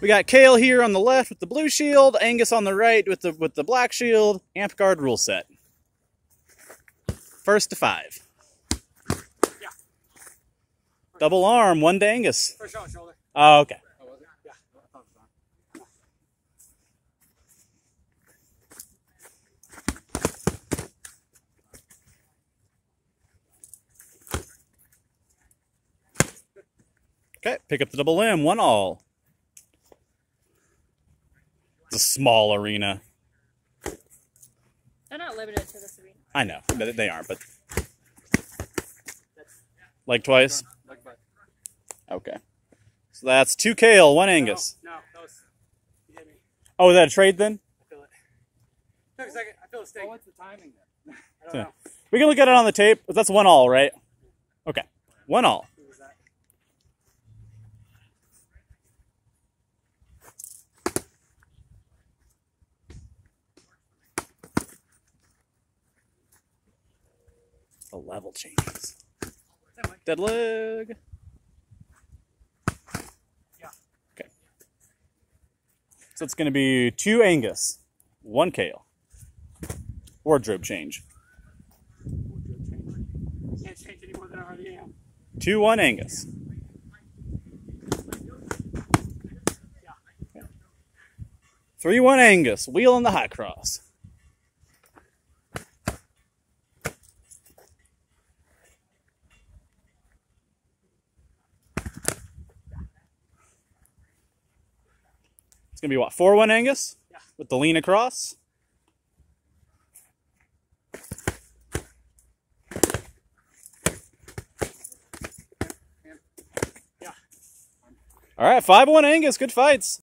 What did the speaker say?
We got Kail here on the left with the blue shield, Angus on the right with the with the black shield. Amtgard rule set. First to five. Yeah. Double arm, one to Angus. First shot, shoulder. Oh, okay. Oh, was it? Yeah. I thought it was on. Okay, pick up the double M, one all. It's a small arena. They're not limited to this arena. I know, but they aren't, but like twice. Okay. So that's two Kail, one Angus. No, no, that was. You hit me. Oh, is that a trade then? I feel it. Took a second. I feel a sting. what's the timing then? I don't Yeah. know. We can look at it on the tape. but That's one all, right? Okay. One all. The level changes. Is that Mike? Dead leg. Yeah. Okay. So it's going to be two Angus, one Kail. Wardrobe change. Can't change any more than I already am. Two one Angus. Three one Angus. Wheel on the high cross. It's gonna be what four one Angus Yeah. with the lean across. Yeah. All right, five one Angus. Good fights.